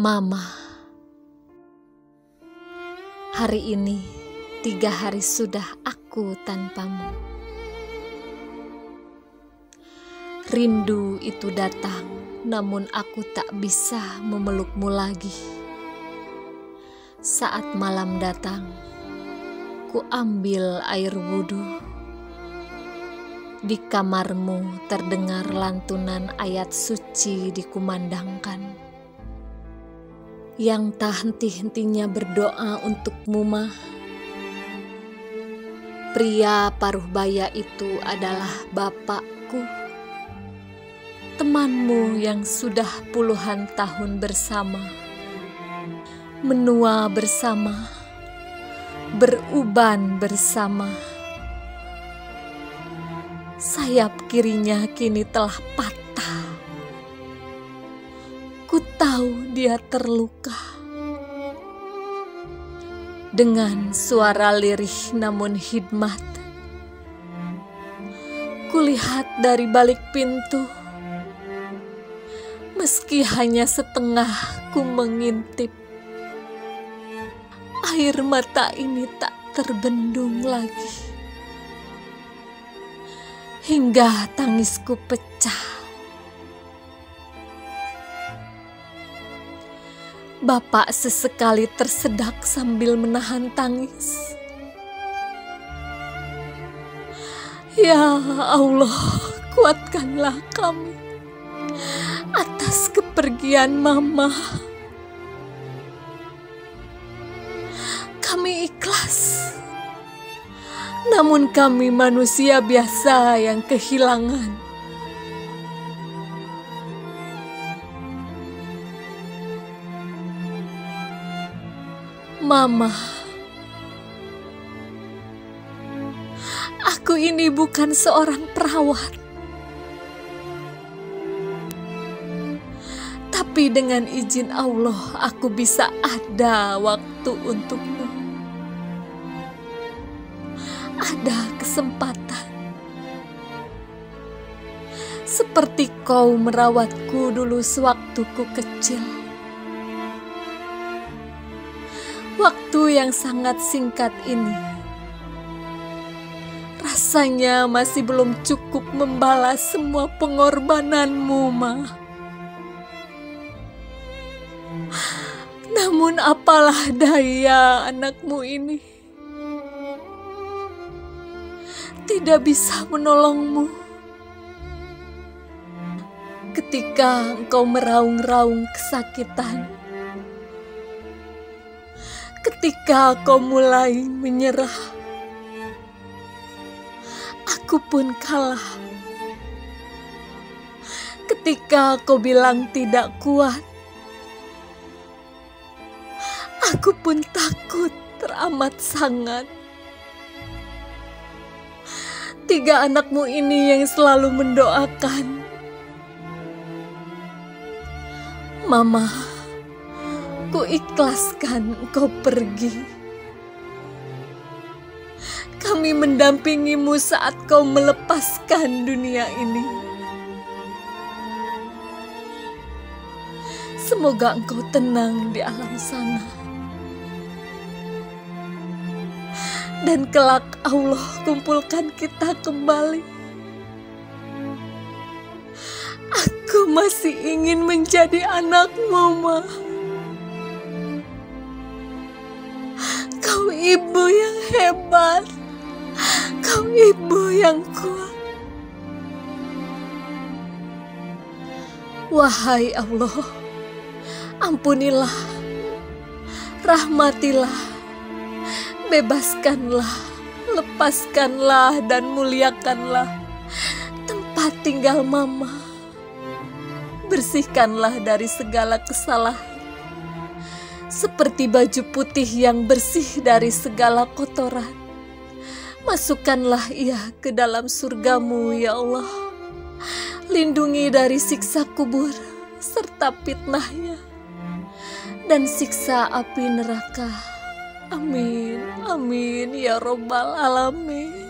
Mama, hari ini tiga hari sudah aku tanpamu. Rindu itu datang, namun aku tak bisa memelukmu lagi. Saat malam datang, ku ambil air wudhu. Di kamarmu terdengar lantunan ayat suci dikumandangkan yang tak henti-hentinya berdoa untukmu mah. Pria paruh baya itu adalah bapakku. Temanmu yang sudah puluhan tahun bersama. Menua bersama. Beruban bersama. Sayap kirinya kini telah patah dia terluka. Dengan suara lirih namun hikmat. Kulihat dari balik pintu. Meski hanya setengah ku mengintip. Air mata ini tak terbendung lagi. Hingga tangisku pecah Bapak sesekali tersedak sambil menahan tangis. Ya Allah, kuatkanlah kami atas kepergian Mama. Kami ikhlas, namun kami manusia biasa yang kehilangan Mama, aku ini bukan seorang perawat, tapi dengan izin Allah, aku bisa ada waktu untukmu. Ada kesempatan seperti kau merawatku dulu sewaktu ku kecil. Yang sangat singkat ini. Rasanya masih belum cukup membalas semua pengorbananmu, Ma. Namun apalah daya anakmu ini. Tidak bisa menolongmu. Ketika engkau meraung-raung kesakitan ketika kau mulai menyerah, aku pun kalah. Ketika kau bilang tidak kuat, aku pun takut teramat sangat. Tiga anakmu ini yang selalu mendoakan. Mama, ku ikhlaskan engkau pergi. Kami mendampingimu saat kau melepaskan dunia ini. Semoga engkau tenang di alam sana. Dan kelak Allah kumpulkan kita kembali. Aku masih ingin menjadi anakmu, Ma. Ibu yang hebat. Kau ibu yang kuat. Wahai Allah, ampunilah, rahmatilah, bebaskanlah, lepaskanlah dan muliakanlah tempat tinggal mama. Bersihkanlah dari segala kesalahan seperti baju putih yang bersih dari segala kotoran. Masukkanlah ia ke dalam surgamu, ya Allah. Lindungi dari siksa kubur serta fitnahnya dan siksa api neraka. Amin, amin, ya Robbal Alamin.